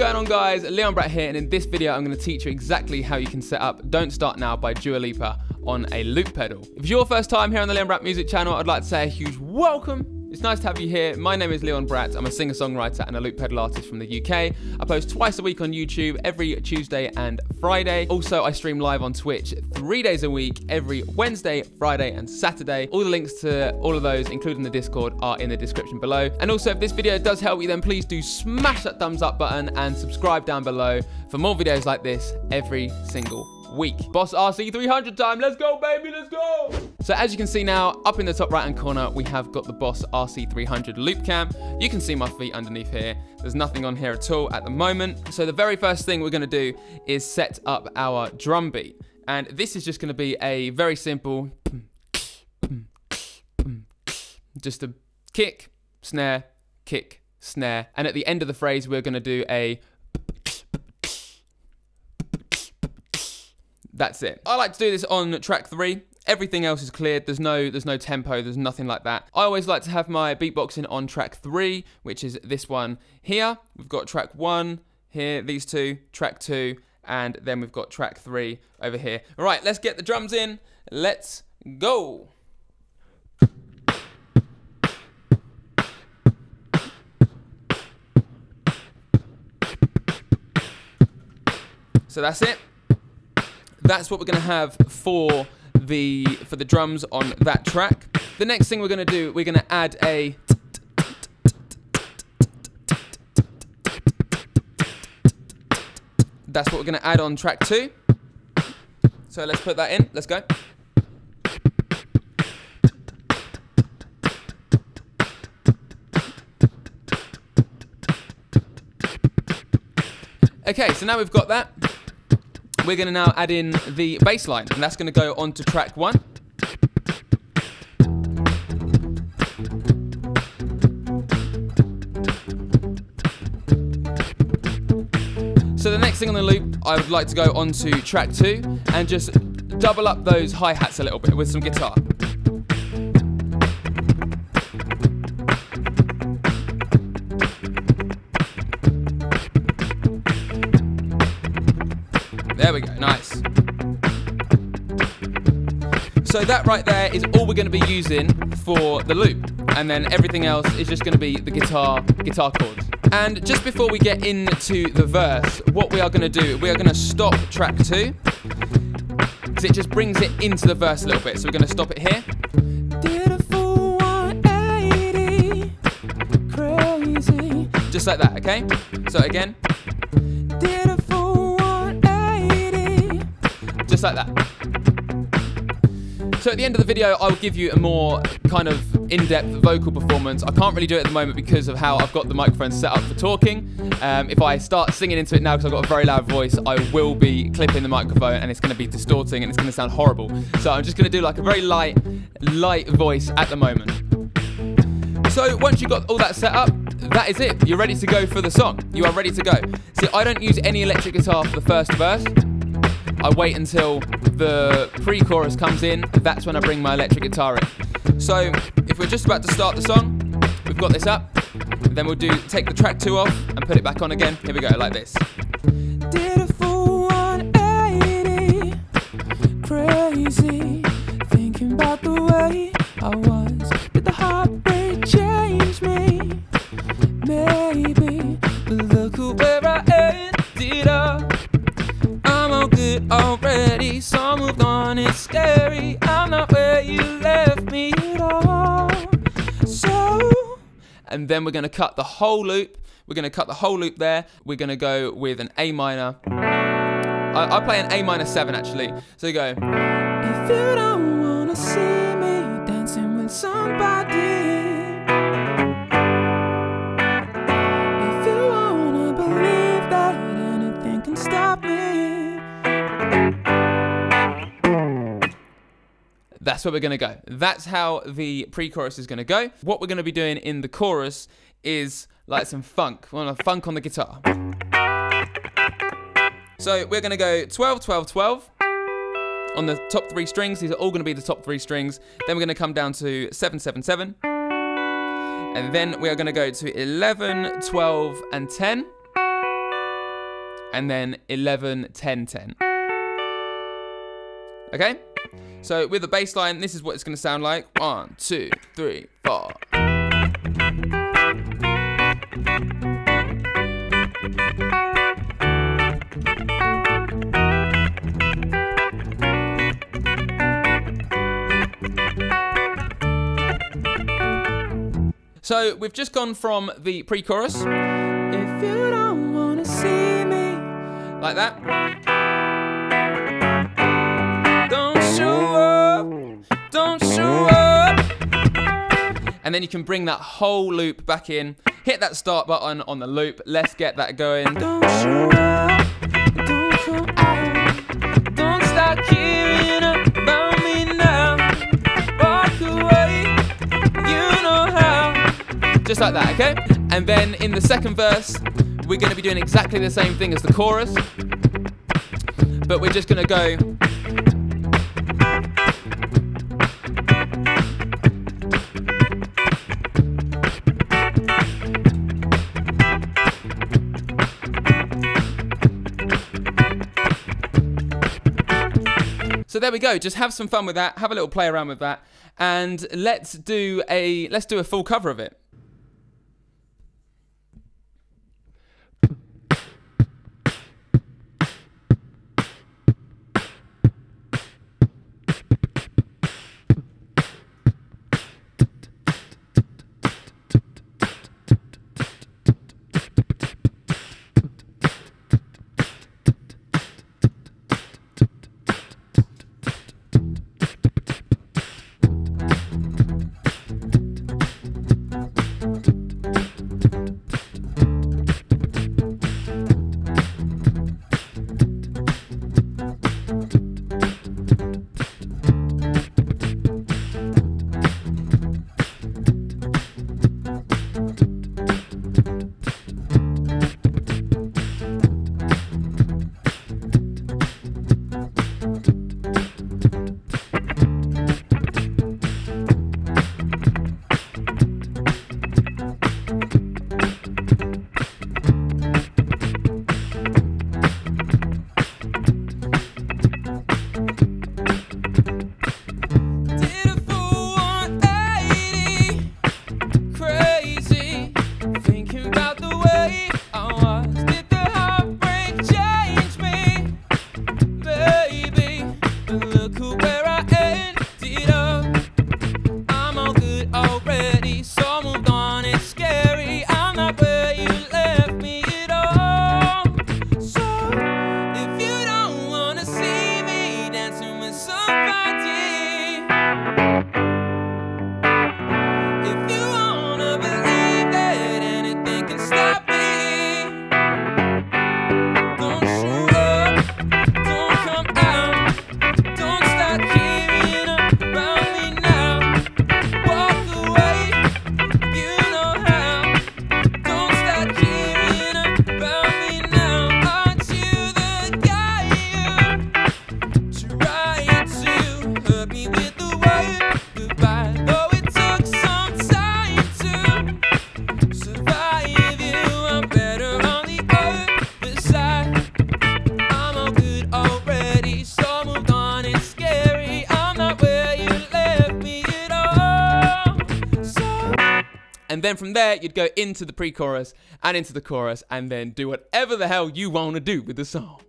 going on guys? Leon Bratt here and in this video I'm going to teach you exactly how you can set up Don't Start Now by Dua Lipa on a loop pedal. If it's your first time here on the Leon Bratt Music channel, I'd like to say a huge welcome it's nice to have you here. My name is Leon Bratt. I'm a singer songwriter and a loop pedal artist from the UK. I post twice a week on YouTube, every Tuesday and Friday. Also, I stream live on Twitch three days a week, every Wednesday, Friday, and Saturday. All the links to all of those, including the Discord, are in the description below. And also, if this video does help you, then please do smash that thumbs up button and subscribe down below for more videos like this every single week. Boss RC 300 time. Let's go, baby. Let's go. So as you can see now, up in the top right hand corner, we have got the Boss RC 300 loop cam. You can see my feet underneath here. There's nothing on here at all at the moment. So the very first thing we're going to do is set up our drum beat. And this is just going to be a very simple just a kick, snare, kick, snare. And at the end of the phrase, we're going to do a That's it. I like to do this on track three. Everything else is cleared. There's no there's no tempo. There's nothing like that. I always like to have my beatboxing on track three, which is this one here. We've got track one here, these two, track two, and then we've got track three over here. All right, let's get the drums in. Let's go. So that's it that's what we're going to have for the for the drums on that track. The next thing we're going to do, we're going to add a That's what we're going to add on track 2. So let's put that in. Let's go. Okay, so now we've got that we're going to now add in the bass line, and that's going to go on to track one. So the next thing on the loop, I would like to go on to track two and just double up those hi-hats a little bit with some guitar. We go, nice. So that right there is all we're going to be using for the loop. And then everything else is just going to be the guitar, guitar chords. And just before we get into the verse, what we are going to do, we are going to stop track two. Because it just brings it into the verse a little bit. So we're going to stop it here. Just like that, okay? So again. Just like that. So at the end of the video, I'll give you a more kind of in-depth vocal performance. I can't really do it at the moment because of how I've got the microphone set up for talking. Um, if I start singing into it now because I've got a very loud voice, I will be clipping the microphone and it's going to be distorting and it's going to sound horrible. So I'm just going to do like a very light, light voice at the moment. So once you've got all that set up, that is it. You're ready to go for the song. You are ready to go. See, I don't use any electric guitar for the first verse. I wait until the pre-chorus comes in, that's when I bring my electric guitar in. So if we're just about to start the song, we've got this up, then we'll do take the track two off and put it back on again. Here we go, like this. Did a full 180, crazy, thinking about the way I was. Did the heartbreak change me? Maybe, then we're gonna cut the whole loop. We're gonna cut the whole loop there. We're gonna go with an A minor. I, I play an A minor seven actually. So you go. If you don't wanna see me dancing with somebody. That's where we're going to go. That's how the pre-chorus is going to go. What we're going to be doing in the chorus is like some funk. We want a funk on the guitar. So we're going to go 12, 12, 12 on the top three strings. These are all going to be the top three strings. Then we're going to come down to 7, 7, 7. And then we are going to go to 11, 12, and 10. and then 11, 10, 10. Okay? So with the bass line, this is what it's going to sound like. One, two, three, four. So we've just gone from the pre-chorus. If you don't wanna see me like that. Don't show up. And then you can bring that whole loop back in. Hit that start button on the loop. Let's get that going. Don't show up, don't come out. Don't start caring about me now. Walk away, you know how. Just like that, okay? And then in the second verse, we're going to be doing exactly the same thing as the chorus, but we're just going to go. There we go. Just have some fun with that. Have a little play around with that, and let's do a let's do a full cover of it. And then from there, you'd go into the pre chorus and into the chorus, and then do whatever the hell you want to do with the song.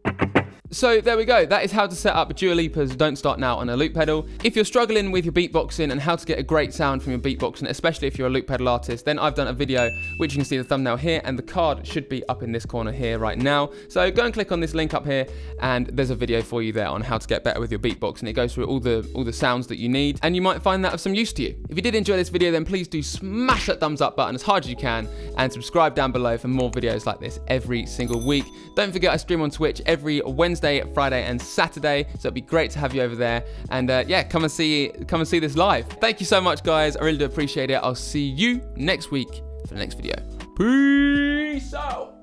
So there we go. That is how to set up Dua Lipa's Don't Start Now on a loop pedal. If you're struggling with your beatboxing and how to get a great sound from your beatboxing, especially if you're a loop pedal artist, then I've done a video which you can see the thumbnail here and the card should be up in this corner here right now. So go and click on this link up here and there's a video for you there on how to get better with your beatboxing. It goes through all the all the sounds that you need and you might find that of some use to you. If you did enjoy this video then please do smash that thumbs up button as hard as you can and subscribe down below for more videos like this every single week. Don't forget I stream on Twitch every Wednesday, Friday, and Saturday. So it'd be great to have you over there. And uh, yeah, come and see come and see this live. Thank you so much, guys. I really do appreciate it. I'll see you next week for the next video. Peace out.